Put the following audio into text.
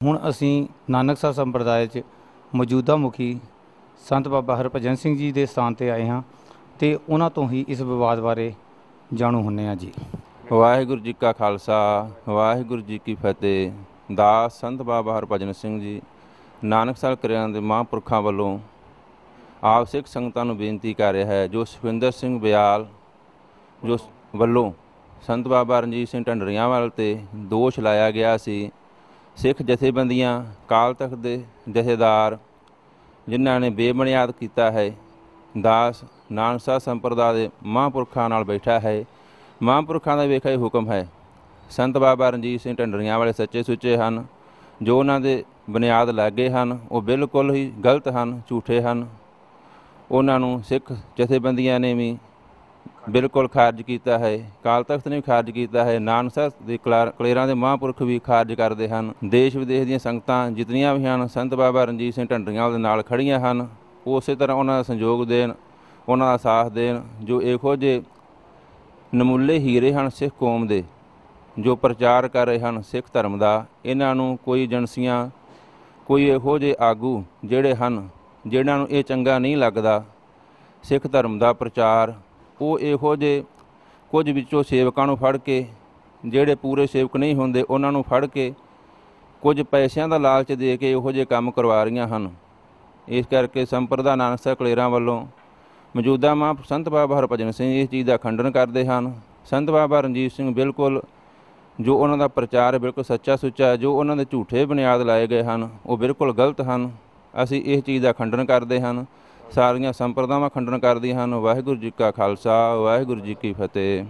ਹੁਣ ਅਸੀਂ ਨਾਨਕ ਸਾਹਿਬ ਸੰਪਰਦਾਇ 'ਚ ਮੌਜੂਦਾ ਮੁਖੀ ਸੰਤ ਬਾਬਾ ਹਰਭਜਨ ਸਿੰਘ ਜੀ ਦੇ ਸਥਾਨ ਤੇ ਆਏ ਹਾਂ ਤੇ ਉਹਨਾਂ ਤੋਂ ਹੀ ਇਸ ਵਿਵਾਦ ਬਾਰੇ ਜਾਣੂ ਹੁੰਨੇ ਆ ਜੀ। ਵਾਹਿਗੁਰੂ ਜੀ ਕਾ ਖਾਲਸਾ, ਵਾਹਿਗੁਰੂ ਜੀ ਕੀ ਫਤਿਹ। ਦਾਸ ਸੰਤ ਬਾਬਾ ਹਰਭਜਨ ਸਿੰਘ ਜੀ, ਨਾਨਕ ਸਾਹਿਬ ਕਰਿਆਂ ਦੇ ਮਹਾਂਪੁਰਖਾਂ ਵੱਲੋਂ ਆਪ ਸਿੱਖ ਸੰਗਤਾਂ ਨੂੰ ਬੇਨਤੀ ਕਰ ਰਿਹਾ ਹੈ, ਜੋ ਸੁਖਵਿੰਦਰ ਸਿੰਘ ਬਿਆਲ ਜੋ ਵੱਲੋਂ ਸੰਤ ਬਾਬਾ ਰਣਜੀਤ ਸਿੰਘ ਢੰਡਰੀਆਂ ਵੱਲ ਤੇ ਦੋਸ਼ ਲਾਇਆ ਗਿਆ ਸੀ ਸਿੱਖ ਜਥੇਬੰਦੀਆਂ ਕਾਲ ਤਖਤ ਦੇ ਜਥੇਦਾਰ ਜਿਨ੍ਹਾਂ ਨੇ ਬੇਬੁਨਿਆਦ ਕੀਤਾ ਹੈ, ਦਾਸ ਨਾਨਕਸਰ ਸੰਪਰਦਾ ਦੇ ਮਹਾਂਪੁਰਖਾਂ ਨਾਲ ਬੈਠਾ ਹੈ। ਮਹਾਂਪੁਰਖਾਂ ਦਾ ਵੇਖਿਆ ਹੀ ਹੁਕਮ ਹੈ। ਸੰਤ ਬਾਬਾ ਰਣਜੀਤ ਸਿੰਘ ਢੰਡਰੀਆਂ ਵਾਲੇ ਸੱਚੇ ਸੁੱਚੇ ਹਨ। ਜੋ ਉਹਨਾਂ ਦੇ ਬੁਨਿਆਦ ਲੱਗੇ ਹਨ, ਉਹ ਬਿਲਕੁਲ ਹੀ ਗਲਤ ਹਨ, ਝੂਠੇ ਹਨ। ਉਹਨਾਂ ਨੂੰ ਸਿੱਖ ਜਥੇਬੰਦੀਆਂ ਨੇ ਵੀ ਬਿਲਕੁਲ ਖਾਰਜ ਕੀਤਾ ਹੈ। ਕਾਲ ਤਖਤ ਨੇ ਵੀ ਖਾਰਜ ਕੀਤਾ ਹੈ। ਨਾਨਕਸਰ ਦੇ ਕਲਾ- ਕਲੇਰਾਂ ਦੇ ਮਹਾਂਪੁਰਖ ਵੀ ਖਾਰਜ ਕਰਦੇ ਹਨ। ਦੇਸ਼ ਵਿਦੇਸ਼ ਦੀਆਂ ਸੰਗਤਾਂ ਜਿਤਨੀਆਂ ਵੀ ਹਨ, ਸੰਤ ਬਾਬਾ ਰਣਜੀਤ ਸਿੰਘ ਢੰਡਰੀਆਂ ਦੇ ਨਾਲ ਖੜੀਆਂ ਹਨ, ਉਸੇ ਤਰ੍ਹਾਂ ਉਹਨਾਂ ਦਾ ਸੰਯੋਗ ਦੇਣ, ਉਹਨਾਂ ਦਾ ਸਾਥ ਦੇਣ, ਜੋ ਇਹੋ ਜਿਹੇ ਨਮੂਲੇ ਹੀਰੇ ਹਨ ਸਿੱਖ ਕੌਮ ਦੇ, ਜੋ ਪ੍ਰਚਾਰ ਕਰ ਰਹੇ ਹਨ ਸਿੱਖ ਧਰਮ ਦਾ, ਇਹਨਾਂ ਨੂੰ ਕੋਈ ਏਜੰਸੀਆਂ ਕੋਈ ਇਹੋ ਜਿਹੇ ਆਗੂ ਜਿਹੜੇ ਹਨ ਜਿਨ੍ਹਾਂ ਨੂੰ ਇਹ ਚੰਗਾ ਨਹੀਂ ਲੱਗਦਾ ਸਿੱਖ ਧਰਮ ਦਾ ਪ੍ਰਚਾਰ ਉਹ ਇਹੋ ਜਿਹੇ ਕੁਝ ਵਿੱਚੋਂ ਸੇਵਕਾਂ ਨੂੰ ਫੜ ਕੇ, ਜਿਹੜੇ ਪੂਰੇ ਸੇਵਕ ਨਹੀਂ ਹੁੰਦੇ, ਉਹਨਾਂ ਨੂੰ ਫੜ ਕੇ ਕੁਝ ਪੈਸਿਆਂ ਦਾ ਲਾਲਚ ਦੇ ਕੇ ਇਹੋ ਜਿਹੇ ਕੰਮ ਕਰਵਾ ਰਹੀਆਂ ਹਨ। ਇਸ ਕਰਕੇ ਸੰਪਰਦਾ ਨਾਨਕ ਸਾਹਿਬ ਕਲੇਰਾਂ ਵੱਲੋਂ ਮੌਜੂਦਾ ਮਾਂ ਸੰਤ ਬਾਬਾ ਹਰਭਜਨ ਸਿੰਘ ਇਸ ਚੀਜ਼ ਦਾ ਖੰਡਨ ਕਰਦੇ ਹਨ। ਸੰਤ ਬਾਬਾ ਰਣਜੀਤ ਸਿੰਘ ਬਿਲਕੁਲ ਜੋ ਉਹਨਾਂ ਦਾ ਪ੍ਰਚਾਰ ਬਿਲਕੁਲ ਸੱਚਾ ਸੁੱਚਾ, ਜੋ ਉਹਨਾਂ ਦੇ ਝੂਠੇ ਬੁਨਿਆਦ ਲਾਏ ਗਏ ਹਨ, ਉਹ ਬਿਲਕੁਲ ਗਲਤ ਹਨ। ਅਸੀਂ ਇਸ ਚੀਜ਼ ਦਾ ਖੰਡਨ ਕਰਦੇ ਹਨ। ਸਾਰੀਆਂ ਸੰਪਰਦਾਵਾਂ ਖੰਡਨ ਕਰਦੀਆਂ ਹਨ। ਵਾਹਿਗੁਰੂ ਜੀ ਕਾ ਖਾਲਸਾ ਵਾਹਿਗੁਰੂ ਜੀ ਕੀ ਫਤਿਹ।